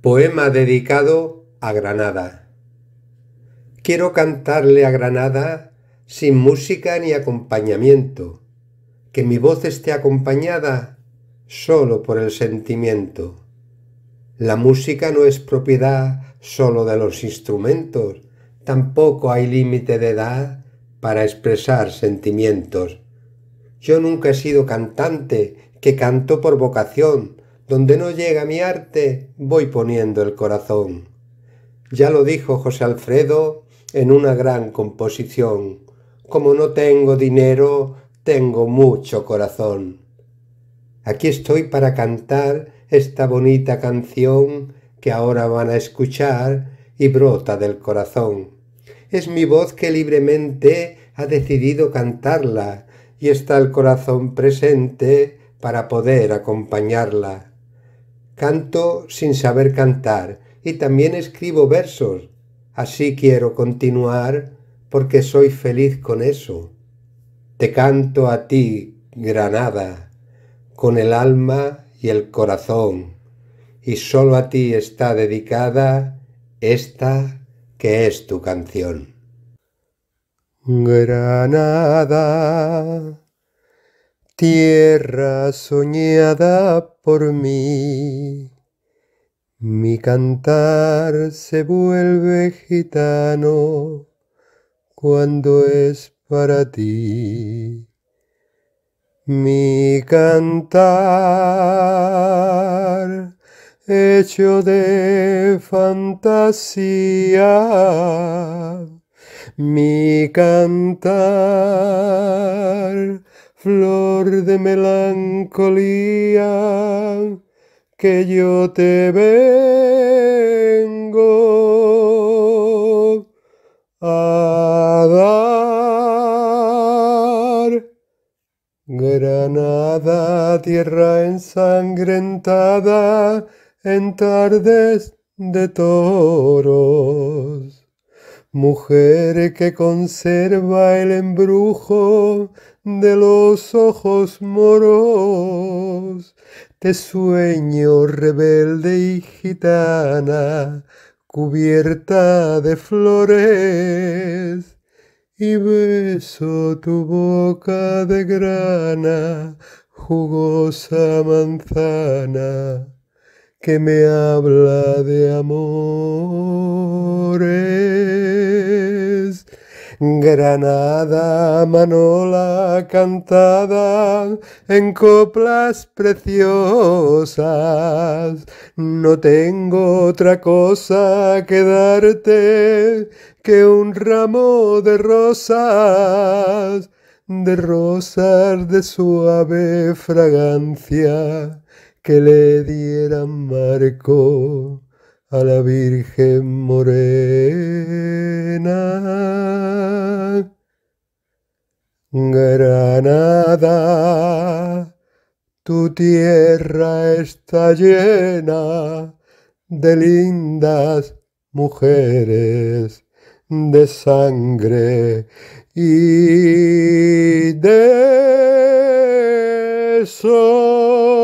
Poema dedicado a Granada. Quiero cantarle a Granada sin música ni acompañamiento, que mi voz esté acompañada solo por el sentimiento. La música no es propiedad solo de los instrumentos, tampoco hay límite de edad para expresar sentimientos. Yo nunca he sido cantante, que canto por vocación, donde no llega mi arte, voy poniendo el corazón. Ya lo dijo José Alfredo en una gran composición. Como no tengo dinero, tengo mucho corazón. Aquí estoy para cantar esta bonita canción que ahora van a escuchar y brota del corazón. Es mi voz que libremente ha decidido cantarla y está el corazón presente para poder acompañarla. Canto sin saber cantar y también escribo versos. Así quiero continuar porque soy feliz con eso. Te canto a ti, Granada, con el alma y el corazón, y solo a ti está dedicada esta que es tu canción. Granada tierra soñada por mí. Mi cantar se vuelve gitano cuando es para ti. Mi cantar hecho de fantasía. Mi cantar flor de melancolía, que yo te vengo a dar. Granada, tierra ensangrentada en tardes de toros. Mujer que conserva el embrujo de los ojos moros, te sueño rebelde y gitana, cubierta de flores, y beso tu boca de grana, jugosa manzana, que me habla de amores Granada, manola cantada en coplas preciosas. No tengo otra cosa que darte que un ramo de rosas, de rosas de suave fragancia que le dieran marco a la Virgen Morena. Granada, tu tierra está llena de lindas mujeres de sangre y de sol.